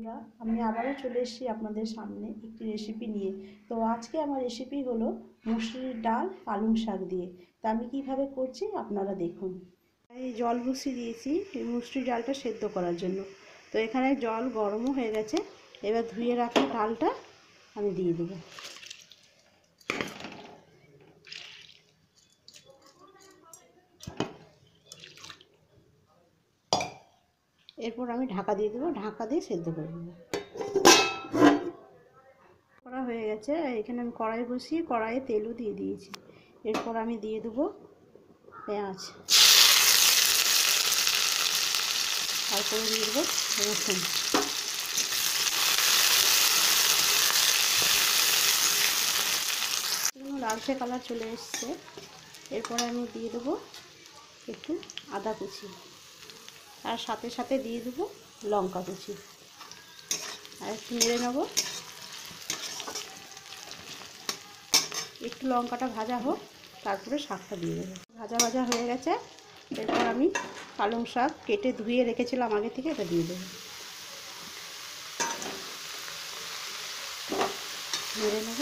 বন্ধুরা, আমি আবারও চলে এসেছি আপনাদের সামনে একটি রেসিপি নিয়ে। তো আজকে আমার রেসিপি হলো মুসুরির ডাল, পালং শাক দিয়ে। তা আমি কীভাবে করছি আপনারা দেখুন। এই জল বসিয়ে দিয়েছি এই মুসুরি ডালটা সেদ্ধ করার জন্য। তো এখানে জল গরমও হয়ে গেছে, এবার ধুয়ে রাখা ডালটা আমি দিয়ে দেবো। এরপর আমি ঢাকা দিয়ে দেবো, ঢাকা দিয়ে সেদ্ধ করে দেবো করা হয়ে গেছে। এখানে আমি কড়াই বসিয়ে কড়াইয়ে তেলও দিয়ে দিয়েছি। এরপর আমি দিয়ে দেবো পেঁয়াজ। তারপরে দিয়ে দেবো রসুন। লালচে কালার চলে এসছে। এরপরে আমি দিয়ে দেবো একটু আদা কুচি। আর সাথে সাথে দিয়ে দেবো লঙ্কা কুচি। আর একটু নেড়ে নেব। একটু লঙ্কাটা ভাজা হোক, তারপরে শাকটা দিয়ে দেবো। ভাজা ভাজা হয়ে গেছে। এরপর আমি পালং শাক কেটে ধুয়ে রেখেছিলাম আগে থেকে, এটা দিয়ে দেবো। নেড়ে নেব।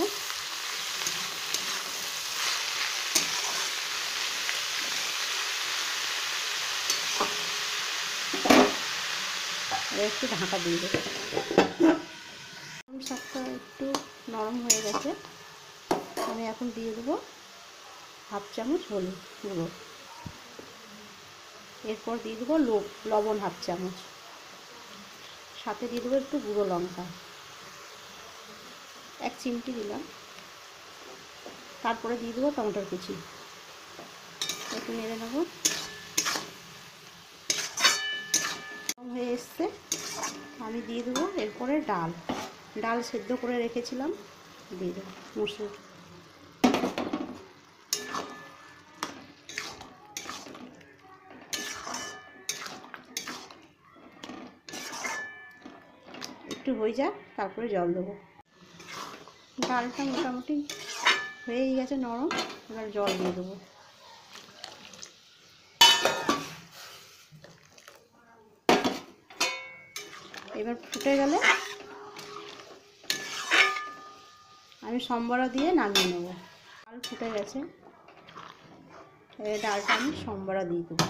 একটু ঢাকা দিয়ে দেবো। শাকটা একটু নরম হয়ে গেছে। আমি এখন দিয়ে দেবো হাফ চামচ হলুদ গুঁড়ো। এরপর দিয়ে দেবো লবণ হাফ চামচ। সাথে দিয়ে দেবো একটু গুঁড়ো লঙ্কা। এক চিমটি দিলাম। তারপরে দিয়ে দেবো টমেটোর কুচি। একটু নেড়ে নেব হয়ে এসছে আমি দিয়ে দেবো, এরপরে ডাল। ডাল সেদ্ধ করে রেখেছিলাম। দিয়ে দেবো মুসুর একটু হয়ে যাক, তারপরে জল দেবো। ডালটা মোটামুটি হয়েই গেছে নরম, এবার জল দিয়ে দেবো। এবার ফুটে গেলে আমি সম্বরা দিয়ে নামিয়ে নেব। ডাল ফুটে গেছে। এবার ডালটা আমি সম্বরা দিয়ে দেবো।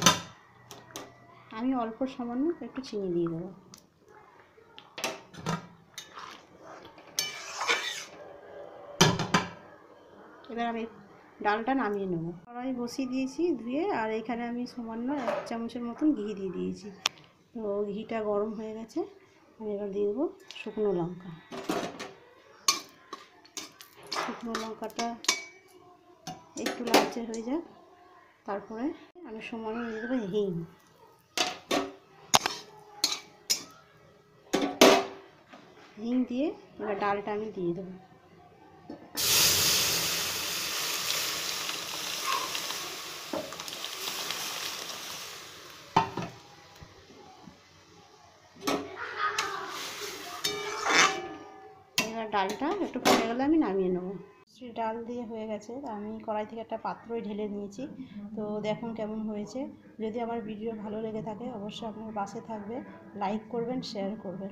আমি অল্প সামান্য একটু চিনি দিয়ে দেবো। এবার আমি ডালটা নামিয়ে নেব। কড়াই বসিয়ে দিয়েছি ধুয়ে, আর এখানে আমি সামান্য এক চামচের মতন ঘি দিয়ে দিয়েছি। তো ঘিটা গরম হয়ে গেছে। আমি এবার দিয়ে দেবো শুকনো লঙ্কা। শুকনো লঙ্কাটা একটু লালচে হয়ে যাক, তারপরে আমি সময় দিয়ে দেবো হিং। হিং দিয়ে এবার ডালটা আমি দিয়ে দেবো এবার ডালটা একটু ফুটে গেলে আমি নামিয়ে নেব। ডাল দিয়ে হয়ে গেছে আমি কড়াই থেকে একটা পাত্রই ঢেলে নিয়েছি। তো দেখুন কেমন হয়েছে। যদি আমার ভিডিও ভালো লেগে থাকে, অবশ্যই আপনার পাশে থাকবে। লাইক করবেন, শেয়ার করবেন।